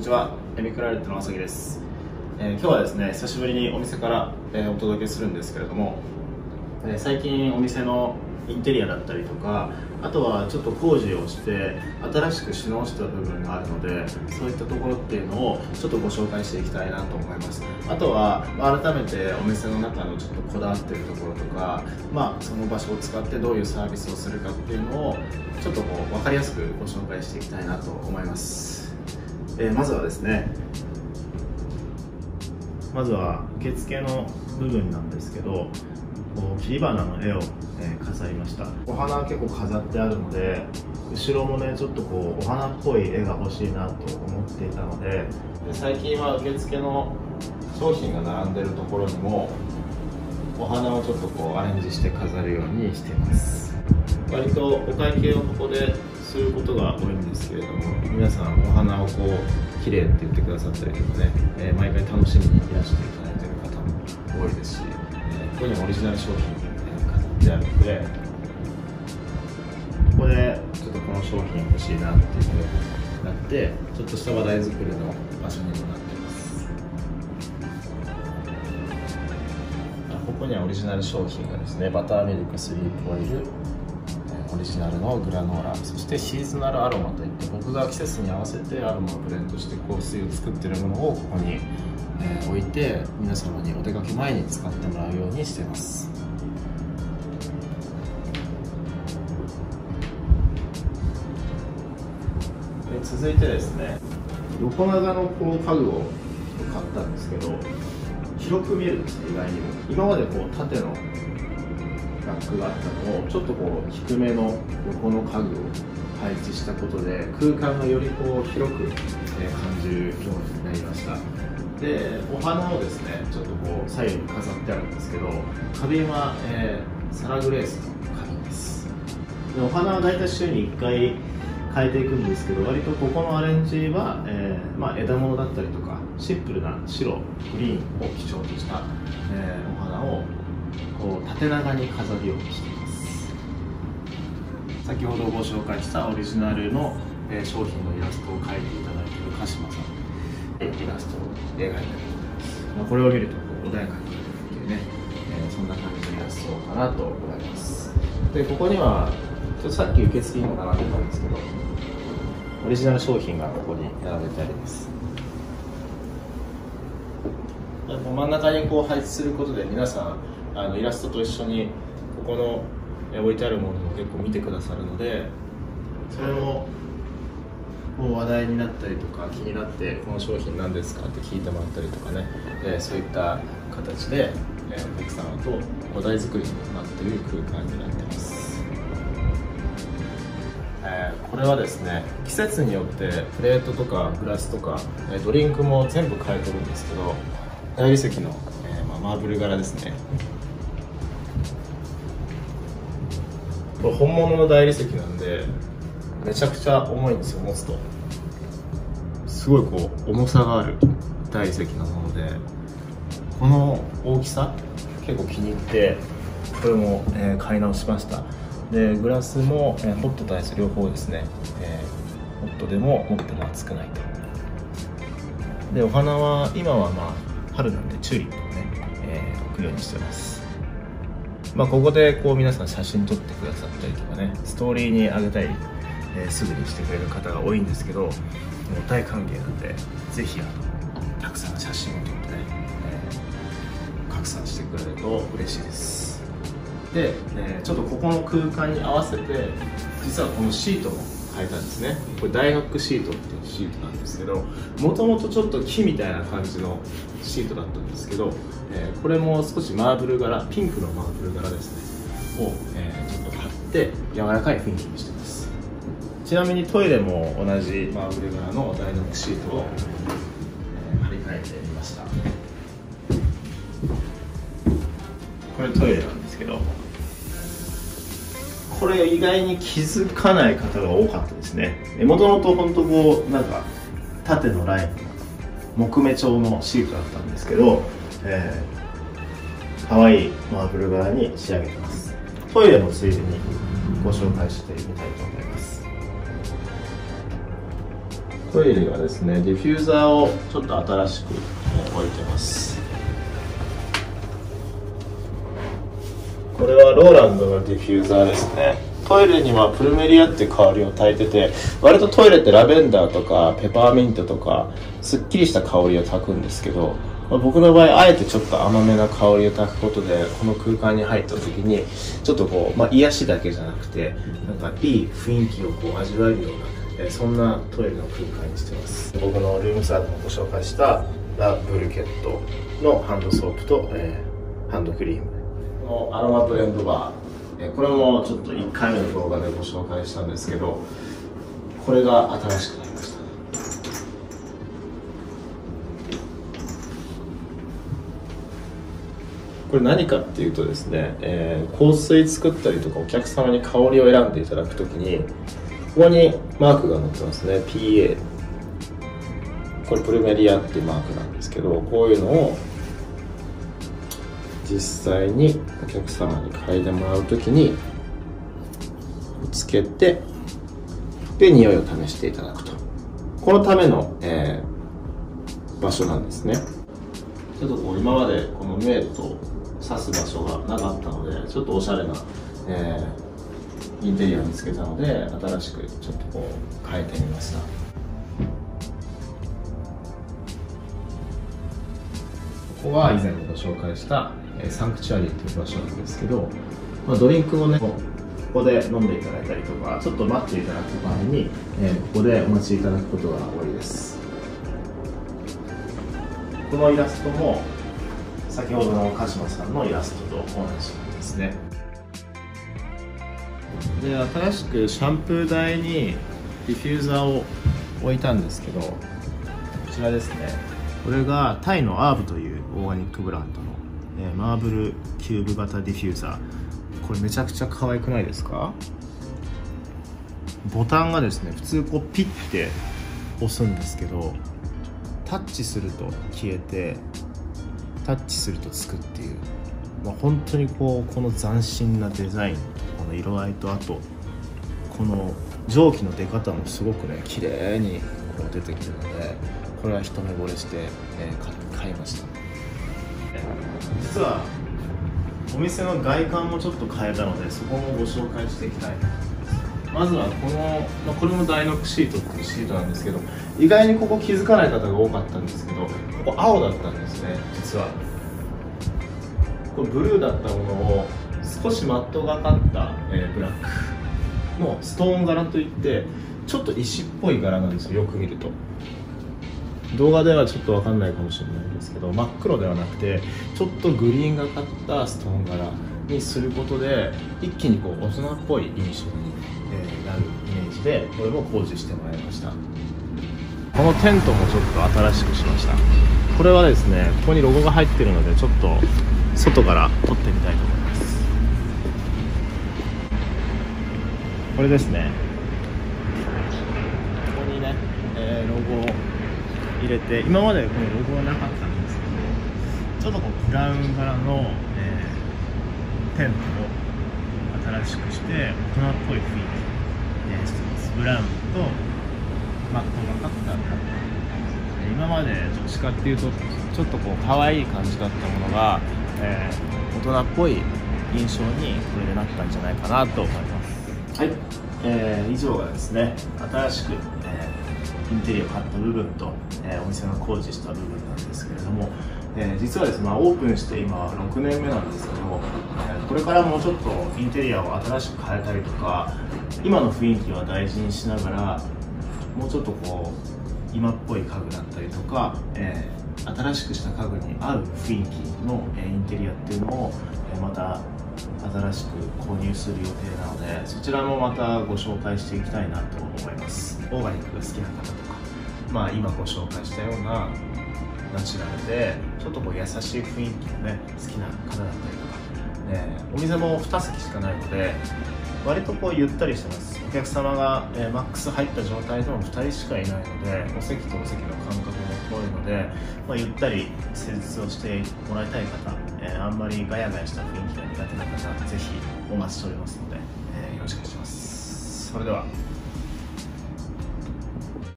にちは。エミクラレットの朝木です、えー、今日はですね久しぶりにお店から、えー、お届けするんですけれども、えー、最近お店のインテリアだったりとかあとはちょっと工事をして新しくし直した部分があるのでそういったところっていうのをちょっとご紹介していきたいなと思います。あとは、改めてお店の中のちょっとこだわってるところとか、まあ、その場所を使ってどういうサービスをするかっていうのをちょっとこう分かりやすくご紹介していきたいなと思います、えー、まずはですねまずは受付の部分なんですけどこう切り花の絵を、えー、飾りました。お花は結構飾ってあるので後ろもねちょっとこうお花っぽい絵が欲しいなと思っていたのでで最近は受付の商品が並んでるところにもお花をちょっとこうアレンジして飾るようにしています。割とお会計をここですることが多いんですけれども皆さんお花をこう綺麗って言ってくださったりとかね、えー、毎回楽しみにいらしていただいている方も多いですしここにオリジナル商品が飾ってあるのでここでちょっとこの商品欲しいなっていうふうになってちょっとした話題作りの場所にもなってます。ここにはオリジナル商品がですねバターミルクスリープオイル。オリジナルのグラノーラそしてシーズナルアロマといって僕が季節に合わせてアロマをブレンドして香水を作ってるものをここにえー、置いて皆様にお出かけ前に使ってもらうようにしてます。続いてですね横長のこう家具を買ったんですけど広く見えるんですね意外にも。今までこう縦のラックがあったのをちょっとこう低めの横の家具を配置したことで空間がよりこう広く感じるようになりました。でお花をですねちょっとこう左右に飾ってあるんですけど花瓶は、えー、サラグレースの花瓶です。でお花は大体週に1回変えていくんですけど割とここのアレンジは、えー、まあ、枝物だったりとかシンプルな白グリーンを基調とした、えー、お花をこう縦長に飾るようにしています。先ほどご紹介したオリジナルの、商品のイラストを描いていただいている鹿島さんイラストを描いたり、まあ、これを見ると穏やかにっていうね、そんな感じのイラストかなと思います。でここにはちょっとさっき受付にも並んでたんですけどオリジナル商品がここに並べてあります。真ん中にこう配置することで皆さんあのイラストと一緒にここの置いてあるものも結構見てくださるのでそれをこう話題になったりとか気になってこの商品何ですか？って聞いてもらったりとかね、えー、そういった形で、えー、お客様と話題作りになっている空間になってます、えー、これはですね季節によってプレートとかグラスとか、えドリンクも全部変えてるんですけど大理石の、えまあ、マーブル柄ですねこれ本物の大理石なんでめちゃくちゃ重いんですよ持つと。すごいこう重さがある大理石なものでこの大きさ結構気に入ってこれも、えー、買い直しました。でグラスも、えー、ホットとアイス両方ですね、えー、ホットでも持っても熱くないと。でお花は今はまあ春なんでチューリップをね、えー、置くようにしてます。まあここでこう皆さん写真撮ってくださったりとかねストーリーにあげたりえー、すぐにしてくれる方が多いんですけどもう大歓迎なんでぜひあのたくさん写真を撮ってね、えー、拡散してくれると嬉しいです。で、えー、ちょっとここの空間に合わせて実はこのシートも変えたんですね。これ大学シートっていうシートなんですけどもともとちょっと木みたいな感じのシートだったんですけど、えー、これも少しマーブル柄ピンクのマーブル柄ですね。を、えー、ちょっと貼って柔らかい雰囲気にしてます。ちなみにトイレも同じマーブル柄のダイナミックシートを、えー、張り替えてみました。これトイレなんですけど。これ意外に気づかない方が多かったですね。もともと本当こうなんか縦のライン木目調のシートだったんですけど、えー、可愛いマーブル柄に仕上げてます。トイレもついでにご紹介してみたいと思います。トイレはですねディフューザーをちょっと新しく置いてます。これはローランドのディフューザーですね。トイレにはプルメリアって香りを焚いてて割とトイレってラベンダーとかペパーミントとかすっきりした香りを焚くんですけどま、僕の場合あえてちょっと甘めな香りを焚くことでこの空間に入った時にちょっとこう、まあ、癒しだけじゃなくてなんかいい雰囲気をこう味わえるような、え、そんなトイレの空間にしてます。僕のルームサービスもご紹介したラ・ブルケットのハンドソープと、えー、ハンドクリーム。のアロマブレンドバー、これもちょっと1回目の動画でご紹介したんですけどこれが新しくなりました。これ何かっていうとですね、えー、香水作ったりとかお客様に香りを選んでいただくときにここにマークが載ってますね。PA これプルメリアっていうマークなんですけどこういうのを実際にお客様に嗅いでもらうときにつけてで匂いを試していただくと。このための、えー、場所なんですね。ちょっとこう今までこの目と刺す場所がなかったのでちょっとおしゃれな、えー、インテリアを見つけたので新しくちょっとこう変えてみました。ここは以前ご紹介した、サンクチュアリーという場所なんですけど、まあ、ドリンクをねここで飲んでいただいたりとかちょっと待っていただく場合に、えー、ここでお待ちいただくことが多いです。このイラストも先ほどの鹿島さんのイラストと同じですね。で新しくシャンプー台にディフューザーを置いたんですけどこちらですね。これがタイのアーブというオーガニックブランドの、えマーブルキューブ型ディフューザー。これめちゃくちゃ可愛くないですか？ボタンがですね普通こうピッて押すんですけどタッチすると消えてタッチするとつくっていう、まあ、本当にこうこの斬新なデザインこの色合いとあとこの蒸気の出方もすごくね綺麗にこう出てくるのでこれは一目惚れして、えー、買いました。実はお店の外観もちょっと変えたのでそこもご紹介していきたい。まずはこの、まあ、これもダイノックシートっていうシートなんですけど意外にここ気づかない方が多かったんですけどここ青だったんですね実は。これブルーだったものを少しマットがかった、えー、ブラック。のストーン柄といってちょっと石っぽい柄なんですよよく見ると。動画ではちょっと分かんないかもしれないんですけど真っ黒ではなくてちょっとグリーンがかったストーン柄にすることで一気にこう大人っぽい印象に、なるイメージでこれも工事してもらいました。このテントもちょっと新しくしました。これはですねここにロゴが入ってるのでちょっと外から撮ってみたいと思います。これですね。ここにね、えー、ロゴを入れて今までこのロゴはなかったんですけどちょっとこうブラウン柄の、えー、テントを新しくして大人っぽい雰囲気、えー、してます。ブラウンとマットがかった今までどっちかっていうとちょっとこう可愛い感じだったものが、えー、大人っぽい印象にこれでなったんじゃないかなと思います。はい、えー、以上がですね新しく、インテリアを買った部分と、えー、お店の工事した部分なんですけれども、えー、実はですね、まあ、オープンして今6年目なんですけども、えー、これからもうちょっとインテリアを新しく変えたりとか今の雰囲気は大事にしながらもうちょっとこう今っぽい家具だったりとか、えー、新しくした家具に合う雰囲気の、えインテリアっていうのを、えまた新しく購入する予定なのでそちらもまたご紹介していきたいなと思います。オーガニックが好きな方とかまあ今ご紹介したようなナチュラルでちょっとこう優しい雰囲気のね好きな方だったりとか、ね、お店も2席しかないので割とこうゆったりしてますお客様が、えー、マックス入った状態でも2人しかいないのでお席とお席の間隔も多いので、まあ、ゆったり施術をしてもらいたい方、えー、あんまりガヤガヤした雰囲気が苦手な方ぜひお待ちしておりますので、えー、よろしくお願いします。それでは。